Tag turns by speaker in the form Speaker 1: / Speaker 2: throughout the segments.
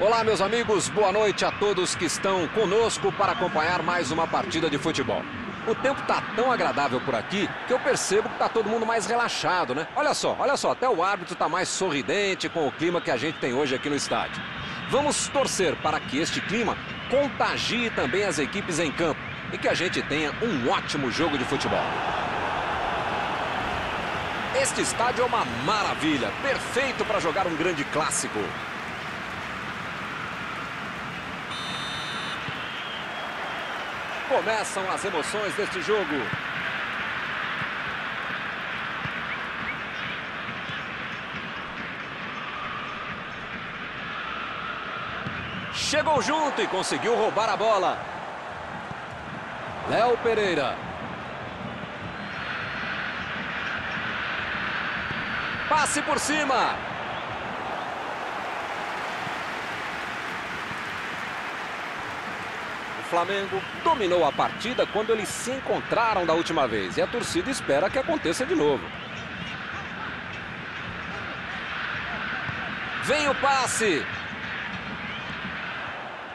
Speaker 1: Olá, meus amigos, boa noite a todos que estão conosco para acompanhar mais uma partida de futebol. O tempo tá tão agradável por aqui que eu percebo que tá todo mundo mais relaxado, né? Olha só, olha só, até o árbitro tá mais sorridente com o clima que a gente tem hoje aqui no estádio. Vamos torcer para que este clima contagie também as equipes em campo e que a gente tenha um ótimo jogo de futebol. Este estádio é uma maravilha, perfeito para jogar um grande clássico. Começam as emoções deste jogo. Chegou junto e conseguiu roubar a bola. Léo Pereira. Passe por cima. Flamengo dominou a partida quando eles se encontraram da última vez. E a torcida espera que aconteça de novo. Vem o passe.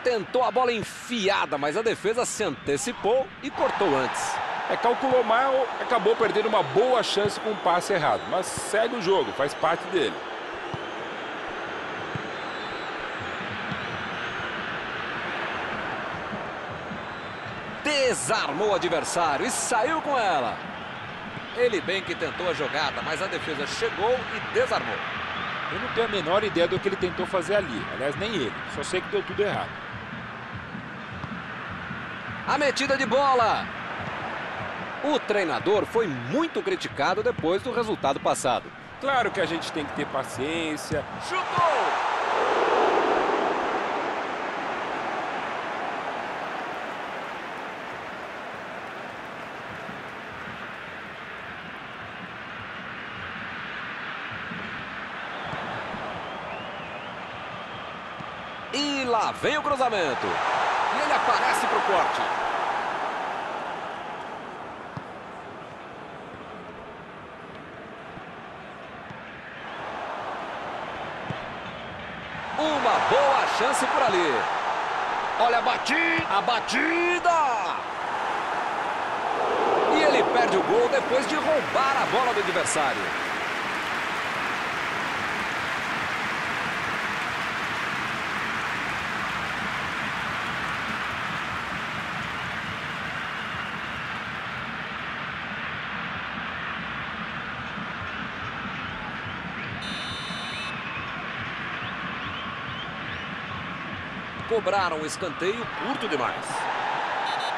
Speaker 1: Tentou a bola enfiada, mas a defesa se antecipou e cortou antes.
Speaker 2: É, calculou mal, acabou perdendo uma boa chance com um passe errado. Mas segue o jogo, faz parte dele.
Speaker 1: Desarmou o adversário e saiu com ela. Ele bem que tentou a jogada, mas a defesa chegou e desarmou.
Speaker 2: Eu não tenho a menor ideia do que ele tentou fazer ali. Aliás, nem ele. Só sei que deu tudo errado.
Speaker 1: A metida de bola. O treinador foi muito criticado depois do resultado passado.
Speaker 2: Claro que a gente tem que ter paciência.
Speaker 1: Chutou! E lá vem o cruzamento. E ele aparece para o corte. Uma boa chance por ali. Olha a batida, a batida. E ele perde o gol depois de roubar a bola do adversário. Cobraram um escanteio curto demais.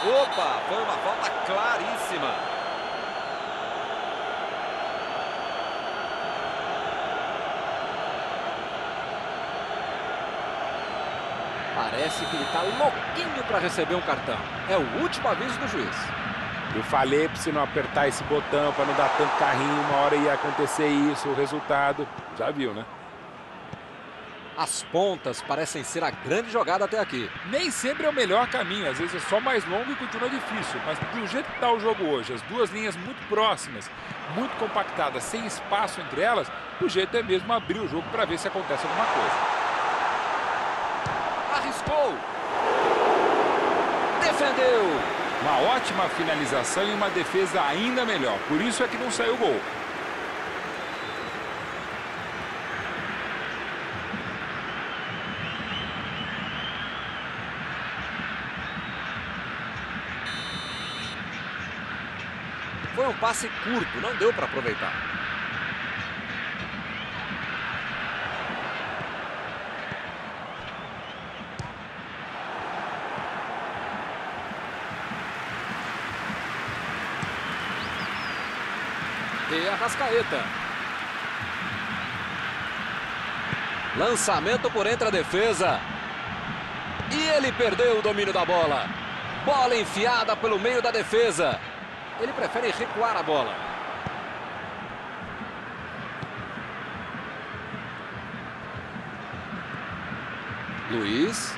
Speaker 1: Opa, foi uma falta claríssima. Parece que ele está louquinho para receber um cartão. É o último aviso do juiz.
Speaker 2: Eu falei para você não apertar esse botão, para não dar tanto carrinho. Uma hora ia acontecer isso, o resultado. Já viu, né?
Speaker 1: As pontas parecem ser a grande jogada até aqui.
Speaker 2: Nem sempre é o melhor caminho, às vezes é só mais longo e continua difícil. Mas do jeito que está o jogo hoje, as duas linhas muito próximas, muito compactadas, sem espaço entre elas, o jeito é mesmo abrir o jogo para ver se acontece alguma coisa.
Speaker 1: Arriscou. Defendeu.
Speaker 2: Uma ótima finalização e uma defesa ainda melhor. Por isso é que não saiu gol.
Speaker 1: Passe curto, não deu para aproveitar. E a Rascaeta. Lançamento por entre a defesa. E ele perdeu o domínio da bola. Bola enfiada pelo meio da defesa. Ele prefere recuar a bola. Luiz.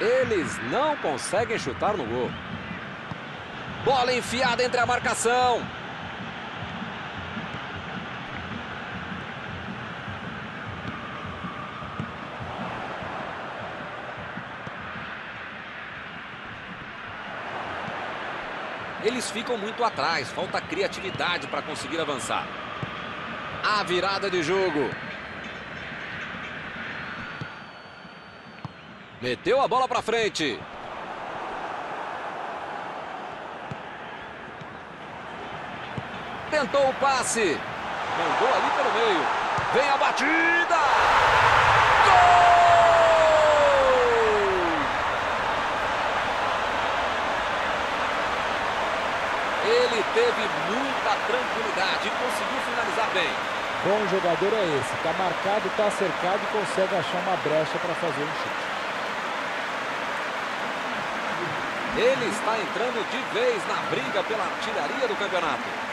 Speaker 1: Eles não conseguem chutar no gol. Bola enfiada entre a marcação. eles ficam muito atrás, falta criatividade para conseguir avançar. A virada de jogo. Meteu a bola para frente. Tentou o passe. Mandou ali pelo meio. Vem a batida. Gol! Ele teve muita tranquilidade e conseguiu finalizar bem.
Speaker 3: Bom jogador é esse. Está marcado, está cercado e consegue achar uma brecha para fazer um chute.
Speaker 1: Ele está entrando de vez na briga pela artilharia do campeonato.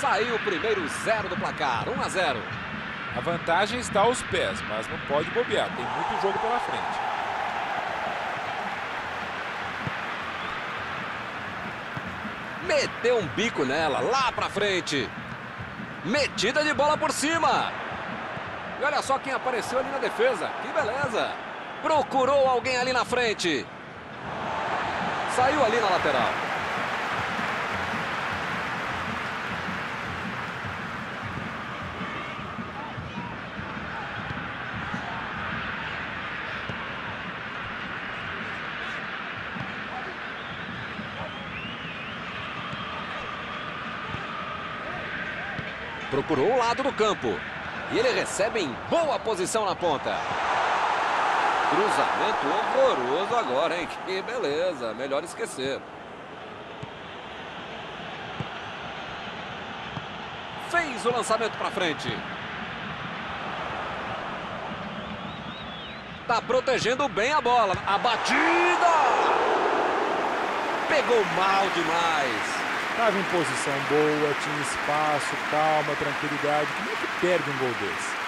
Speaker 1: Saiu o primeiro zero do placar, 1 a 0.
Speaker 2: A vantagem está aos pés, mas não pode bobear. Tem muito jogo pela frente.
Speaker 1: Meteu um bico nela, lá pra frente. Metida de bola por cima. E olha só quem apareceu ali na defesa. Que beleza. Procurou alguém ali na frente. Saiu ali na lateral. Procurou o lado do campo. E ele recebe em boa posição na ponta. Cruzamento horroroso agora, hein? Que beleza. Melhor esquecer. Fez o lançamento para frente. Tá protegendo bem a bola. A batida! Pegou mal demais.
Speaker 3: Estava em posição boa, tinha espaço, calma, tranquilidade. Como é que perde um gol desse?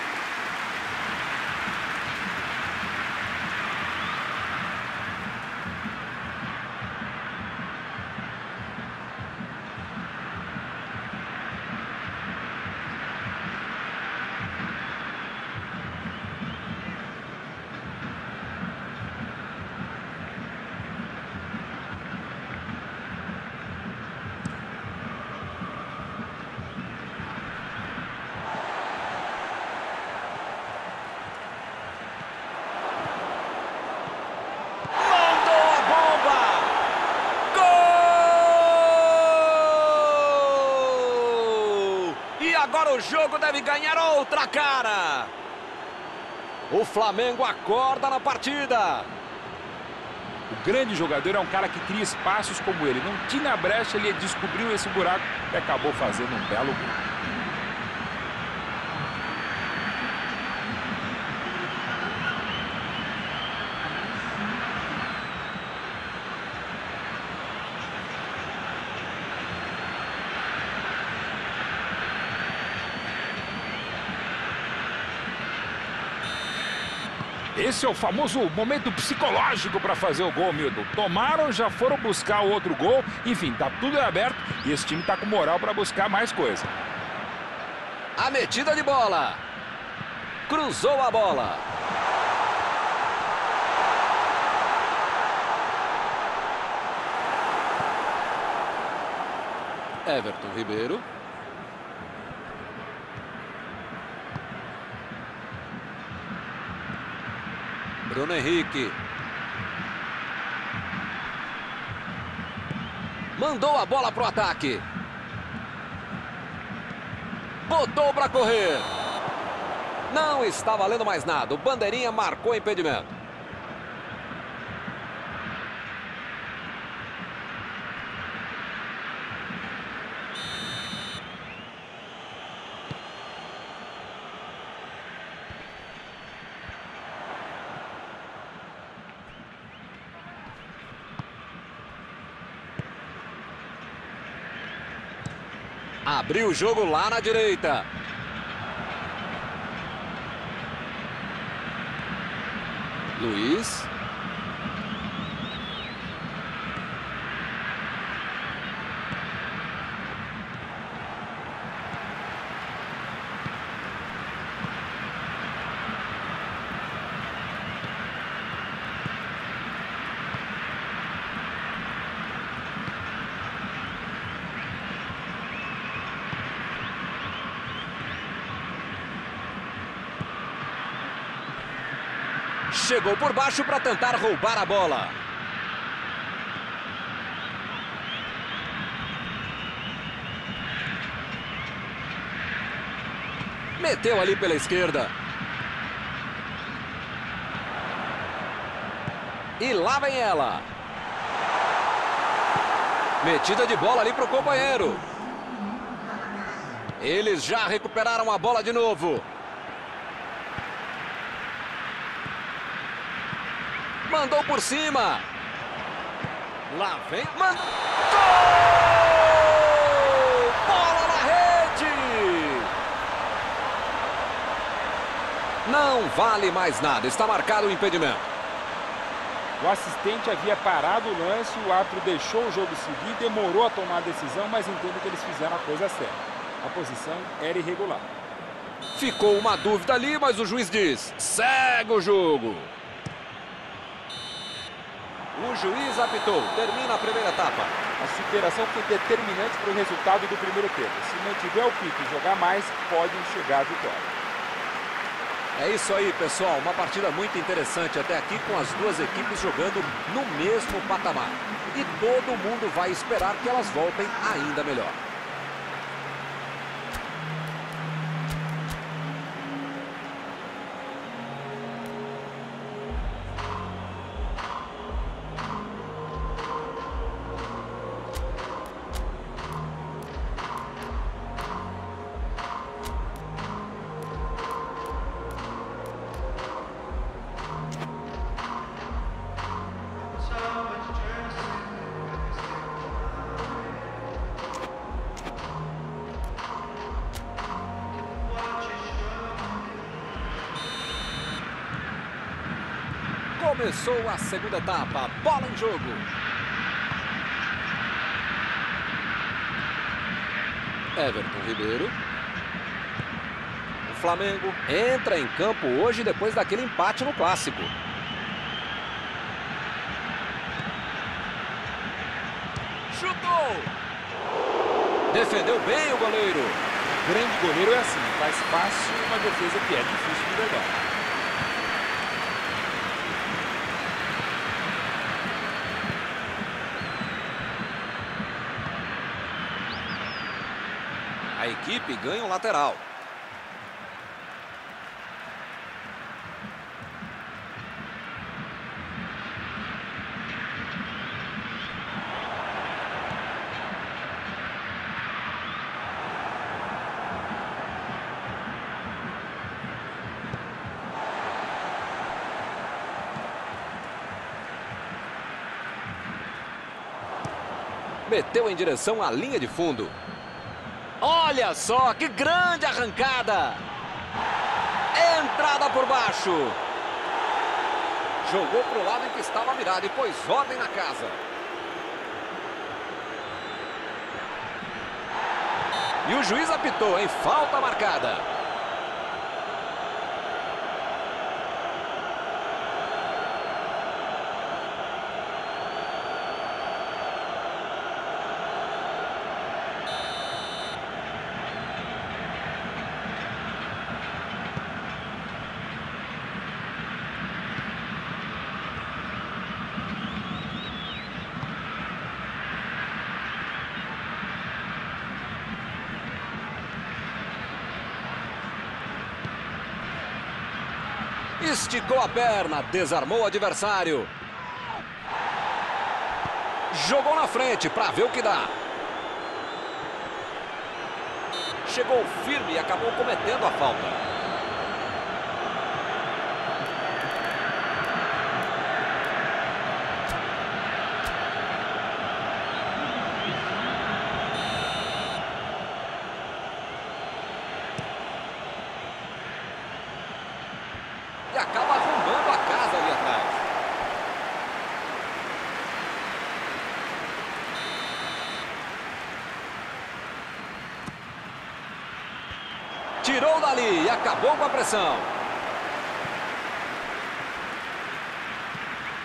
Speaker 1: O jogo deve ganhar outra cara. O Flamengo acorda na partida.
Speaker 2: O grande jogador é um cara que cria espaços como ele. Não tinha brecha, ele descobriu esse buraco e acabou fazendo um belo gol. Esse é o famoso momento psicológico para fazer o gol, Milton. Tomaram, já foram buscar o outro gol. Enfim, tá tudo aberto e esse time tá com moral para buscar mais coisa.
Speaker 1: A metida de bola. Cruzou a bola. Everton Ribeiro. Bruno Henrique. Mandou a bola para o ataque. Botou para correr. Não está valendo mais nada. O Bandeirinha marcou impedimento. Abriu o jogo lá na direita. Luiz. Chegou por baixo para tentar roubar a bola. Meteu ali pela esquerda. E lá vem ela. Metida de bola ali para o companheiro. Eles já recuperaram a bola de novo. Mandou por cima. Lá vem. Mandou. Gol! Bola na rede. Não vale mais nada. Está marcado o impedimento.
Speaker 2: O assistente havia parado o lance, o árbitro deixou o jogo seguir, demorou a tomar a decisão, mas entendo que eles fizeram a coisa certa. A posição era irregular.
Speaker 1: Ficou uma dúvida ali, mas o juiz diz: segue o jogo. O juiz apitou. Termina a primeira etapa.
Speaker 2: A superação foi determinante para o resultado do primeiro tempo. Se mantiver o pique e jogar mais, pode chegar à vitória.
Speaker 1: É isso aí, pessoal. Uma partida muito interessante até aqui com as duas equipes jogando no mesmo patamar. E todo mundo vai esperar que elas voltem ainda melhor. Começou a segunda etapa. Bola em jogo. Everton Ribeiro. O Flamengo entra em campo hoje depois daquele empate no Clássico. Chutou! Defendeu bem o goleiro.
Speaker 2: Grande goleiro é assim, faz fácil uma defesa que é difícil de verdade.
Speaker 1: Equipe ganha um lateral. Meteu em direção à linha de fundo. Olha só, que grande arrancada. Entrada por baixo. Jogou para o lado em que estava mirado e pôs ordem na casa. E o juiz apitou em falta marcada. Esticou a perna, desarmou o adversário. Jogou na frente para ver o que dá. Chegou firme e acabou cometendo a falta. acaba arrombando a casa ali atrás. Tirou dali e acabou com a pressão.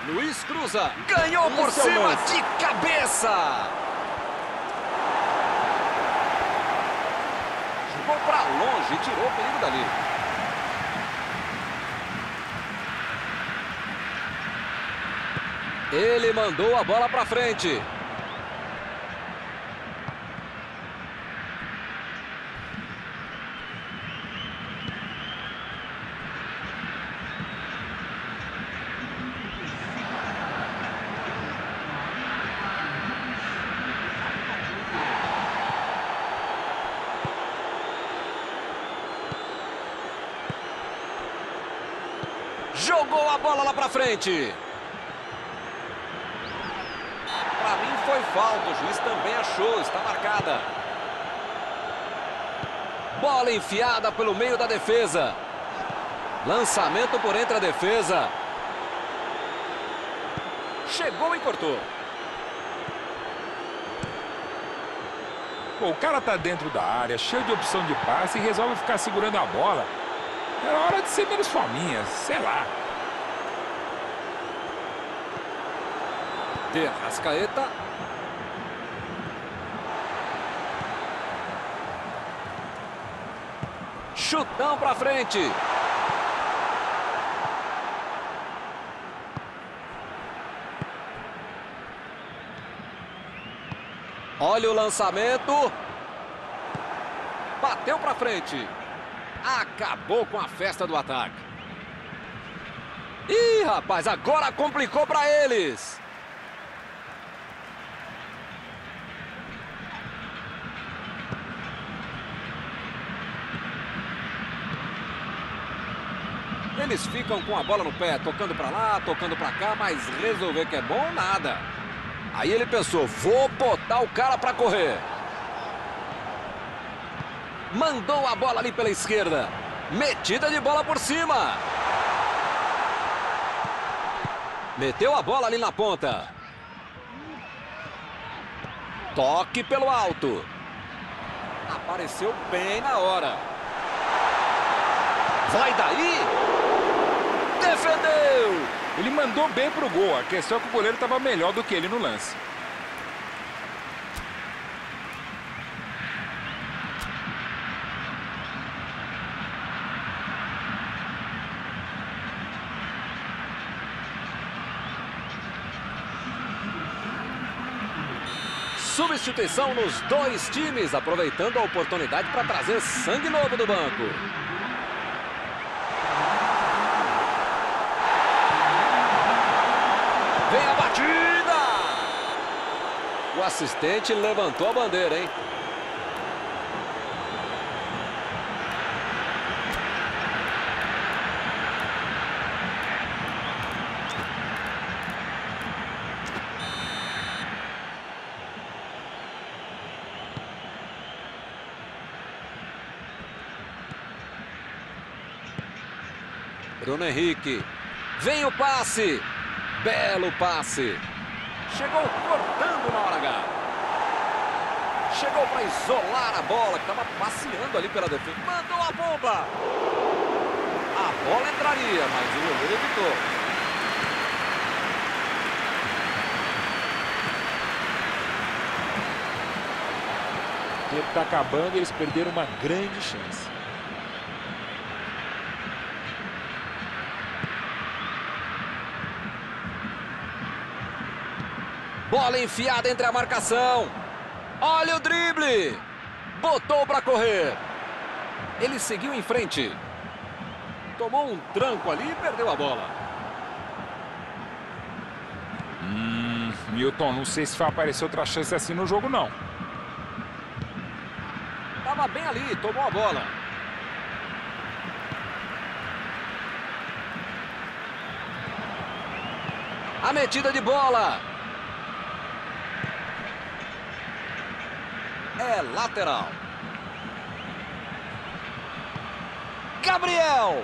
Speaker 1: Luiz cruza. Ganhou por
Speaker 3: Isso é
Speaker 1: cima
Speaker 3: é
Speaker 1: de cabeça. Jogou para longe e tirou o perigo dali. Ele mandou a bola para frente. Jogou a bola lá pra frente. Pra mim foi falta, o juiz também achou, está marcada. Bola enfiada pelo meio da defesa. Lançamento por entre a defesa. Chegou e cortou.
Speaker 2: Pô, o cara tá dentro da área, cheio de opção de passe e resolve ficar segurando a bola. Era hora de ser menos fominha, sei lá.
Speaker 1: De Chutão pra frente. Olha o lançamento. Bateu pra frente. Acabou com a festa do ataque. Ih, rapaz, agora complicou pra eles. Ficam com a bola no pé, tocando pra lá, tocando pra cá, mas resolver que é bom, nada. Aí ele pensou, vou botar o cara pra correr. Mandou a bola ali pela esquerda. Metida de bola por cima. Meteu a bola ali na ponta. Toque pelo alto. Apareceu bem na hora. Vai daí. Defendeu.
Speaker 2: Ele mandou bem pro gol, a questão é que o goleiro estava melhor do que ele no lance.
Speaker 1: Substituição nos dois times, aproveitando a oportunidade para trazer sangue novo do banco. Batida! O assistente levantou a bandeira, hein? Bruno Henrique. Vem o passe. Belo passe. Chegou cortando na hora H. Chegou para isolar a bola, que estava passeando ali pela defesa. Mandou a bomba. A bola entraria, mas o goleiro evitou.
Speaker 3: O tempo está acabando e eles perderam uma grande chance.
Speaker 1: Bola enfiada entre a marcação. Olha o drible. Botou para correr. Ele seguiu em frente. Tomou um tranco ali e perdeu a bola.
Speaker 2: Hum, Milton, não sei se vai aparecer outra chance assim no jogo, não.
Speaker 1: Tava bem ali, tomou a bola. A metida de bola. É lateral. Gabriel.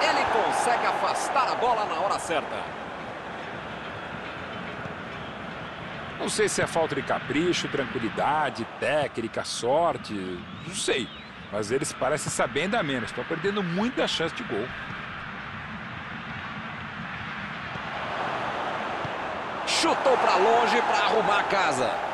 Speaker 1: Ele consegue afastar a bola na hora certa.
Speaker 2: Não sei se é falta de capricho, tranquilidade, técnica, sorte, não sei. Mas eles parecem saber ainda menos. Estão perdendo muita chance de gol.
Speaker 1: Chutou para longe para arrumar a casa.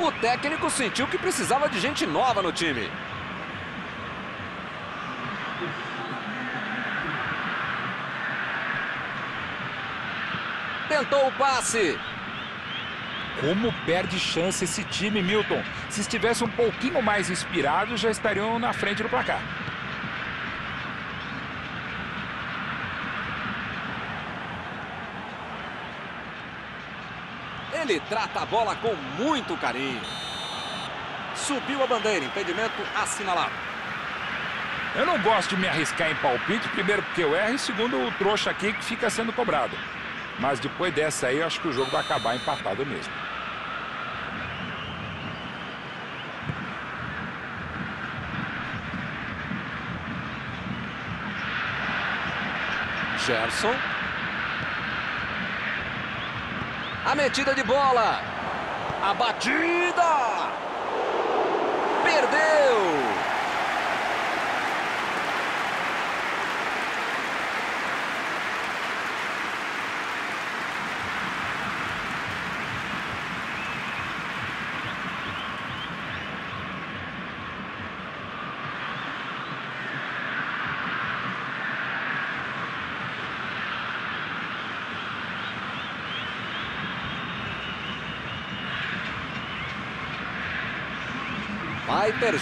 Speaker 1: O técnico sentiu que precisava de gente nova no time. Tentou o passe.
Speaker 2: Como perde chance esse time, Milton. Se estivesse um pouquinho mais inspirado, já estariam na frente do placar.
Speaker 1: Ele trata a bola com muito carinho. Subiu a bandeira, impedimento assinalado.
Speaker 2: Eu não gosto de me arriscar em palpite, primeiro porque eu erro e segundo o trouxa aqui que fica sendo cobrado. Mas depois dessa aí, eu acho que o jogo vai acabar empatado mesmo.
Speaker 1: Gerson. A metida de bola. A batida. Perdeu.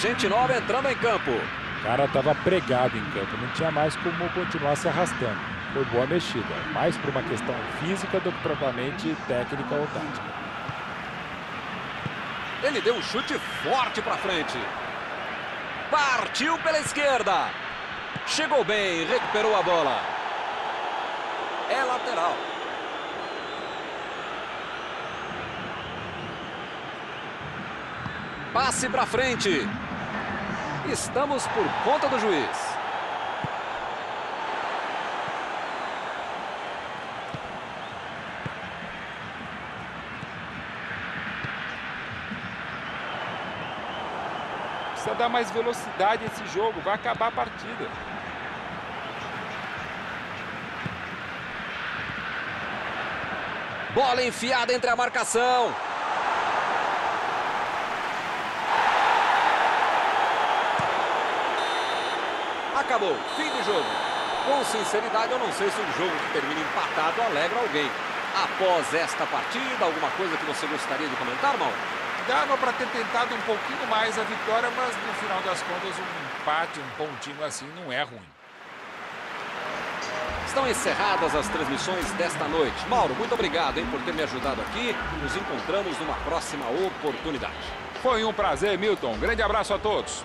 Speaker 1: Gente nova entrando em campo.
Speaker 3: O cara estava pregado em campo, não tinha mais como continuar se arrastando. Foi boa mexida, mais por uma questão física do que propriamente técnica ou tática.
Speaker 1: Ele deu um chute forte para frente. Partiu pela esquerda. Chegou bem, recuperou a bola. É lateral. Passe para frente. Estamos por conta do juiz.
Speaker 3: Precisa dar mais velocidade esse jogo, vai acabar a partida.
Speaker 1: Bola enfiada entre a marcação. Acabou, fim de jogo. Com sinceridade, eu não sei se um jogo que termina empatado alegra alguém. Após esta partida, alguma coisa que você gostaria de comentar, Mauro?
Speaker 2: Dava para ter tentado um pouquinho mais a vitória, mas no final das contas um empate, um pontinho assim não é ruim.
Speaker 1: Estão encerradas as transmissões desta noite. Mauro, muito obrigado hein, por ter me ajudado aqui. Nos encontramos numa próxima oportunidade.
Speaker 2: Foi um prazer, Milton. Grande abraço a todos.